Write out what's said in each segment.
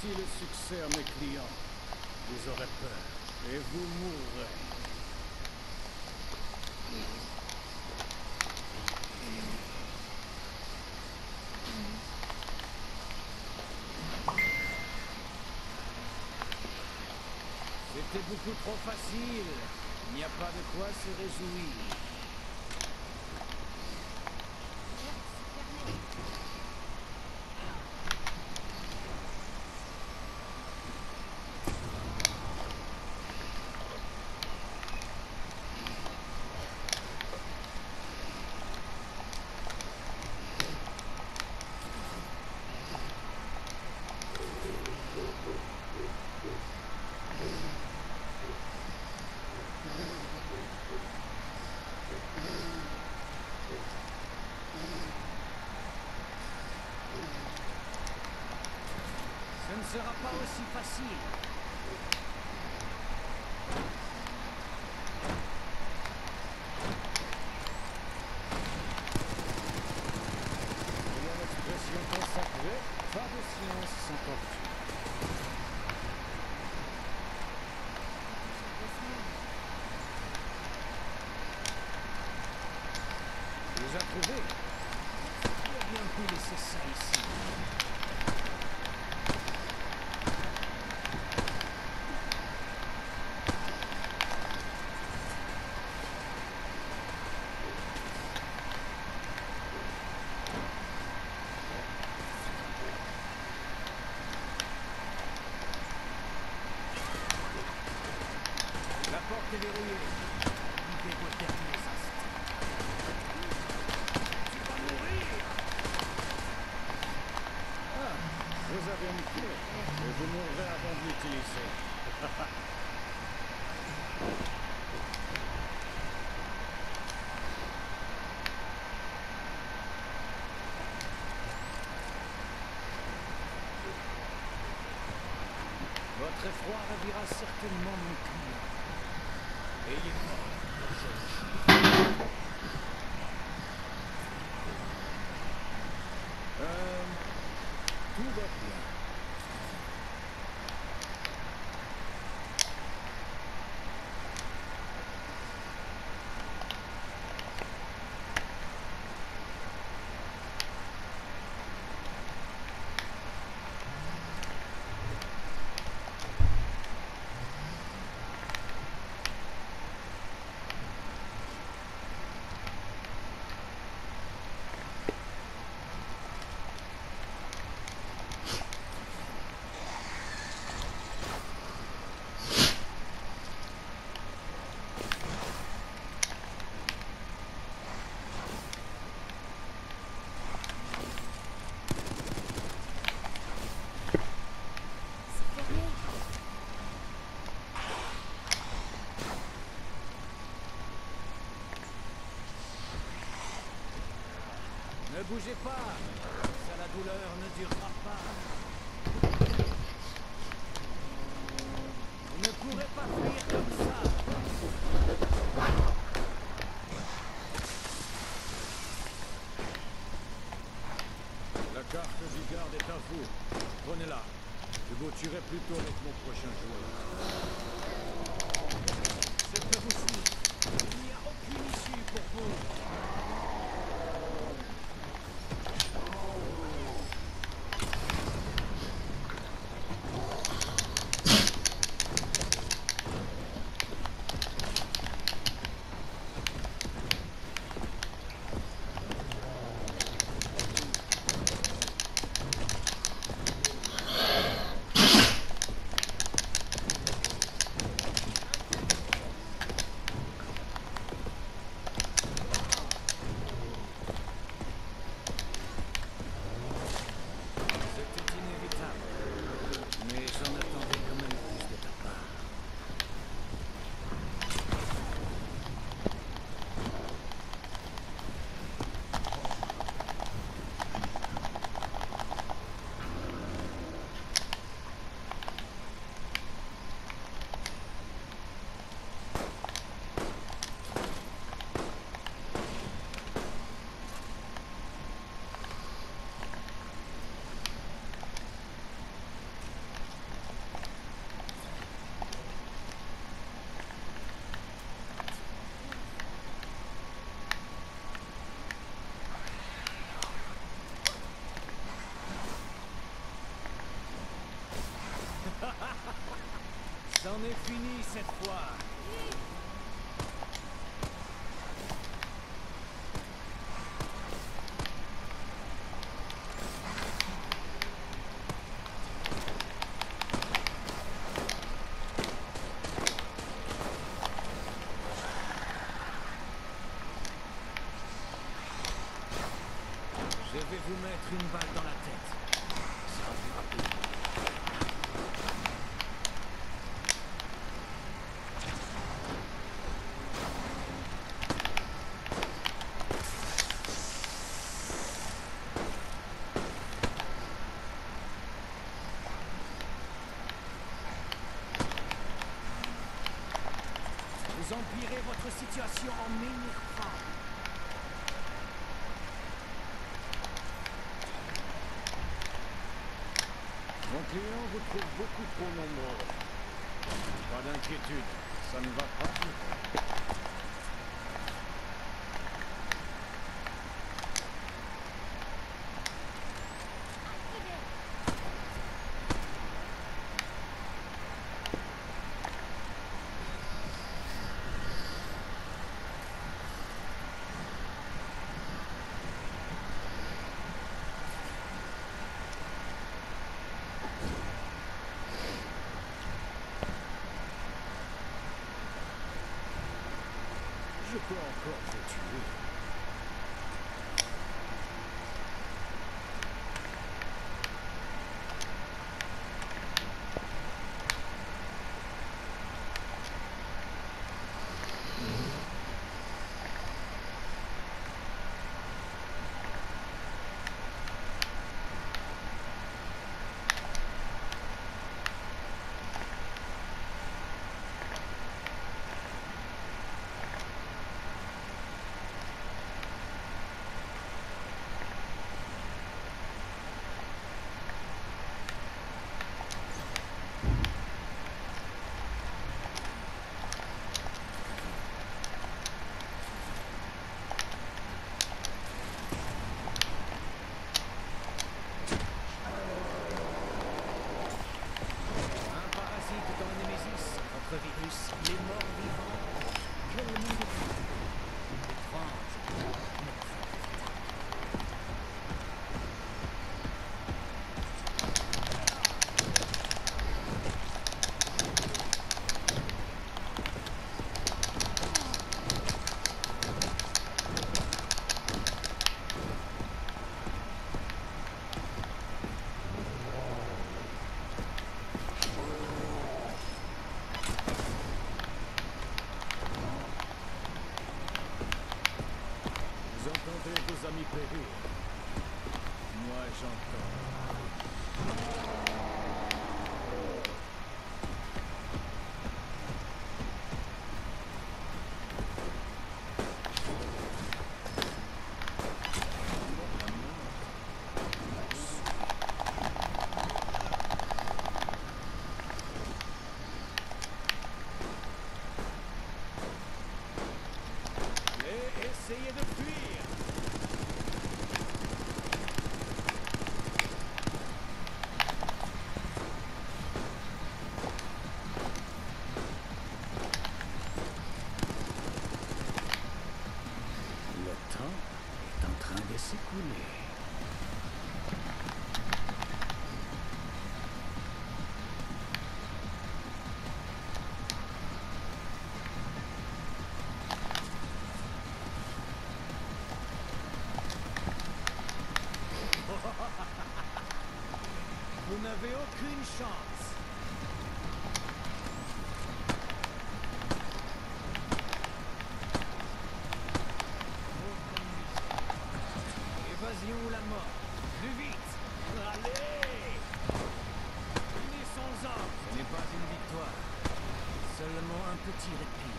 garantis le succès à mes clients. Vous aurez peur et vous mourrez. C'était beaucoup trop facile. Il n'y a pas de quoi se réjouir. Ne sera pas aussi facile. L'expression consacrée, pas de science sans tortue. Tu les as trouvés Tu as bien pu laisser ça ici. Avez une clé. Et vous mourrez avant de l'utiliser. Votre effroi ravira certainement mon client. Ayez peur, fille. Euh, to the end. Bougez pas, ça la douleur ne durera pas. Vous ne pourrez pas fuir comme ça. La carte du garde est à vous. Prenez-la. Je vous tuerai plutôt avec mon prochain joueur. C'en est fini cette fois. Je vais vous mettre une balle dans la tête. Ça sera plus rapide. Vous empirez votre situation en m'énervant. Mon client vous trouve beaucoup trop nombreux. Pas d'inquiétude, ça ne va pas 是不要师在取悦。not be. Kill immediately. Fast. Temps est en train de s'écouler. Vous n'avez aucune chance. Un petit répit.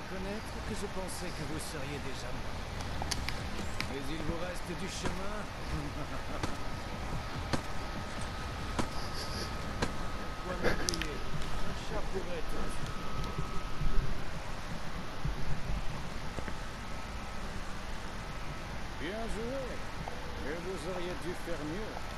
Reconnaître que je pensais que vous seriez déjà mort. Mais il vous reste du chemin. Bien joué. Mais vous auriez dû faire mieux.